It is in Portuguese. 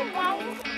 Obrigada.